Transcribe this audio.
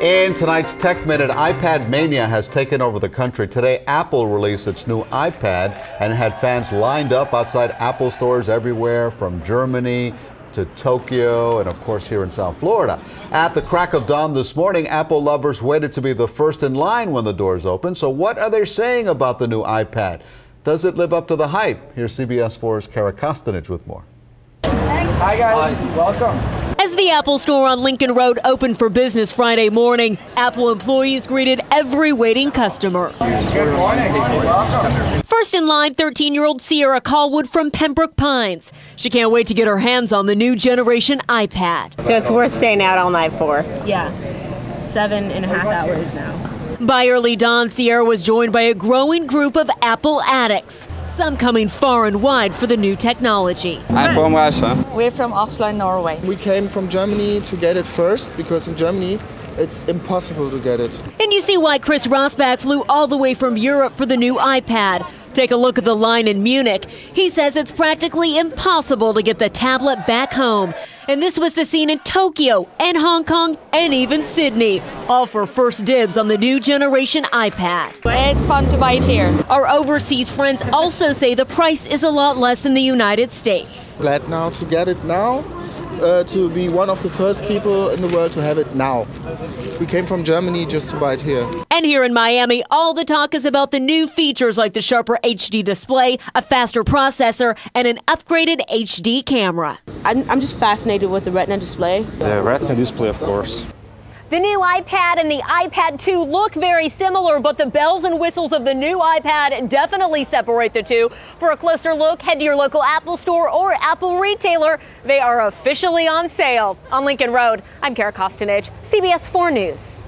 In tonight's Tech Minute, iPad mania has taken over the country. Today, Apple released its new iPad and had fans lined up outside Apple stores everywhere from Germany to Tokyo and, of course, here in South Florida. At the crack of dawn this morning, Apple lovers waited to be the first in line when the doors opened. So, what are they saying about the new iPad? Does it live up to the hype? Here's CBS 4's Kara Kostanich with more. Hi, guys. Welcome. As the Apple store on Lincoln Road opened for business Friday morning, Apple employees greeted every waiting customer. Good morning. Welcome. First in line, 13 year old Sierra Callwood from Pembroke Pines. She can't wait to get her hands on the new generation iPad. So it's worth staying out all night for. Yeah, seven and a half hours now. By early dawn, Sierra was joined by a growing group of Apple addicts some coming far and wide for the new technology. I'm from Russia. We're from Oslo, Norway. We came from Germany to get it first because in Germany it's impossible to get it. And you see why Chris Rosbach flew all the way from Europe for the new iPad. Take a look at the line in Munich. He says it's practically impossible to get the tablet back home. And this was the scene in Tokyo and Hong Kong and even Sydney, all for first dibs on the new generation iPad. It's fun to buy it here. Our overseas friends also say the price is a lot less in the United States. Glad now to get it now uh, to be one of the first people in the world to have it now. We came from Germany just to buy it here. And here in Miami, all the talk is about the new features like the sharper HD display, a faster processor, and an upgraded HD camera. I'm, I'm just fascinated with the Retina display. The Retina display, of course. The new iPad and the iPad 2 look very similar, but the bells and whistles of the new iPad definitely separate the two. For a closer look, head to your local Apple store or Apple retailer. They are officially on sale. On Lincoln Road, I'm Kara Kostanich, CBS 4 News.